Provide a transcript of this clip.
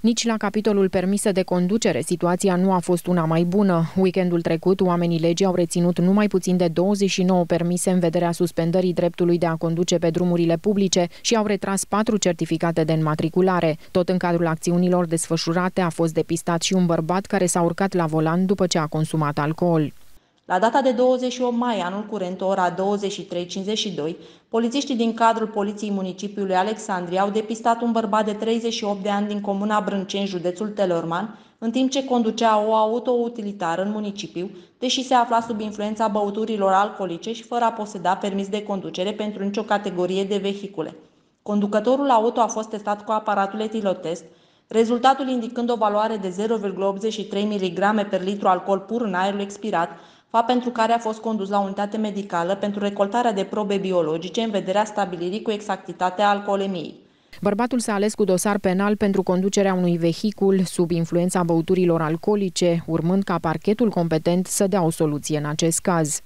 Nici la capitolul permise de conducere, situația nu a fost una mai bună. Weekendul trecut, oamenii legii au reținut numai puțin de 29 permise în vederea suspendării dreptului de a conduce pe drumurile publice și au retras patru certificate de înmatriculare. Tot în cadrul acțiunilor desfășurate a fost depistat și un bărbat care s-a urcat la volan după ce a consumat alcool. La data de 28 mai anul curent, ora 23.52, polițiștii din cadrul Poliției Municipiului Alexandria au depistat un bărbat de 38 de ani din comuna Brânceni, județul Telorman, în timp ce conducea o auto-utilitară în municipiu, deși se afla sub influența băuturilor alcoolice și fără a poseda permis de conducere pentru nicio categorie de vehicule. Conducătorul auto a fost testat cu aparatul etilotest, rezultatul indicând o valoare de 0,83 mg per litru alcool pur în aerul expirat, fapt pentru care a fost condus la unitate medicală pentru recoltarea de probe biologice în vederea stabilirii cu exactitate a alcoolemiei. Bărbatul s-a ales cu dosar penal pentru conducerea unui vehicul sub influența băuturilor alcoolice, urmând ca parchetul competent să dea o soluție în acest caz.